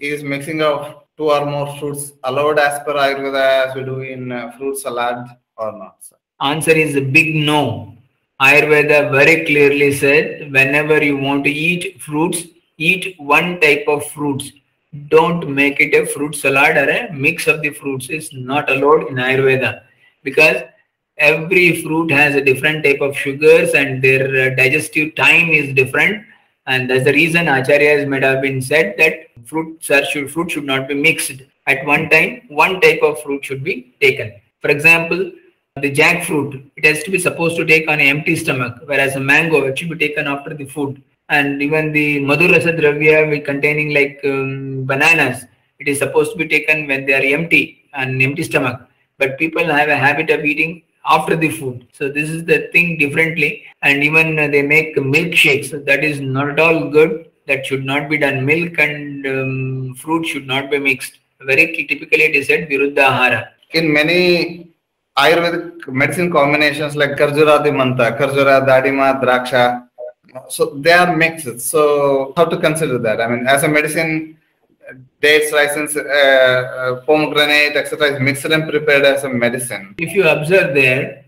is mixing of two or more fruits allowed as per Ayurveda as we do in uh, fruit salad or not? Sir? Answer is a big no. Ayurveda very clearly said whenever you want to eat fruits, eat one type of fruits. Don't make it a fruit salad or a mix of the fruits. is not allowed in Ayurveda because every fruit has a different type of sugars and their uh, digestive time is different and that's the reason acharyas might have been said that fruits are should fruit should not be mixed at one time one type of fruit should be taken for example the jackfruit it has to be supposed to take on an empty stomach whereas a mango it should be taken after the food and even the madhurasa dravya containing like um, bananas it is supposed to be taken when they are empty and empty stomach but people have a habit of eating after the food. So this is the thing differently. And even they make milkshakes. That is not at all good. That should not be done. Milk and um, fruit should not be mixed. Very typically it is said viruddha ahara. In many Ayurvedic medicine combinations like Kharjuradi Mantha, Kharjura, Dadima, Draksha, so they are mixed. So how to consider that? I mean, as a medicine, dates, raisins, uh, uh, pomegranate, etc. is mixed and prepared as a medicine. If you observe there,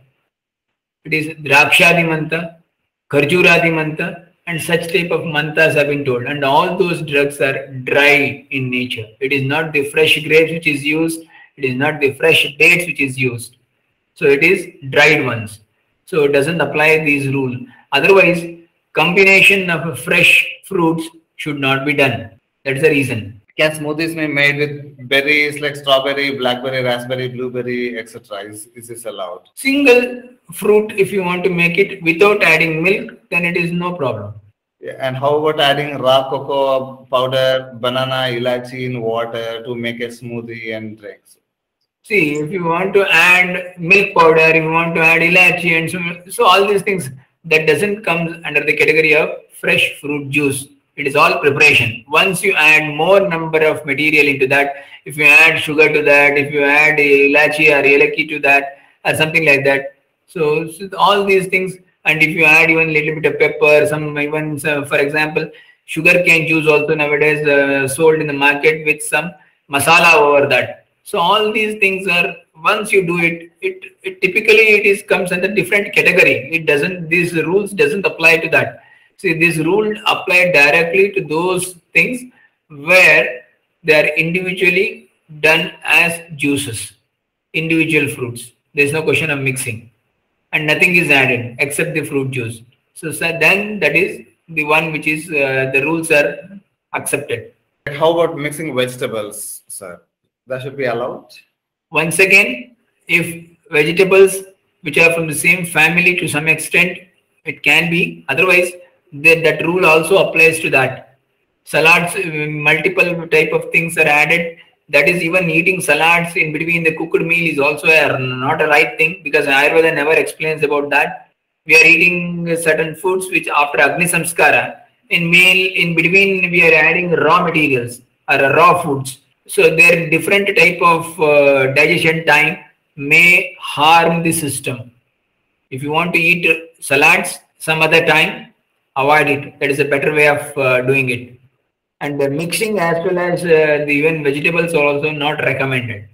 it is Drakshadi Mantha, Kharjuradi Mantha, and such type of mantras have been told. And all those drugs are dry in nature. It is not the fresh grapes which is used, it is not the fresh dates which is used. So it is dried ones. So it doesn't apply these rules. Otherwise, combination of fresh fruits should not be done. That's the reason. Can smoothies be made with berries like strawberry, blackberry, raspberry, blueberry, etc.? Is, is this allowed? Single fruit, if you want to make it without adding milk, then it is no problem. Yeah, and how about adding raw cocoa powder, banana, ilachi in water to make a smoothie and drinks? See, if you want to add milk powder, if you want to add ilachi and so, so all these things, that doesn't come under the category of fresh fruit juice it is all preparation. Once you add more number of material into that if you add sugar to that if you add ilachi or yelaki to that or something like that. So, so, all these things and if you add even little bit of pepper some even uh, for example sugar cane juice also nowadays uh, sold in the market with some masala over that. So all these things are once you do it, it, it typically it is comes under different category. It doesn't these rules doesn't apply to that See, this rule applied directly to those things where they are individually done as juices, individual fruits. There is no question of mixing. And nothing is added except the fruit juice. So, so then that is the one which is uh, the rules are accepted. How about mixing vegetables, sir? That should be allowed? Once again, if vegetables which are from the same family to some extent, it can be. Otherwise, that, that rule also applies to that. Salads multiple type of things are added. That is even eating salads in between the cooked meal is also a, not a right thing because ayurveda never explains about that. We are eating certain foods which after agni samskara in meal in between we are adding raw materials or raw foods. So their different type of uh, digestion time may harm the system. If you want to eat salads some other time avoid it. That is a better way of uh, doing it. And the mixing as well as uh, the even vegetables are also not recommended.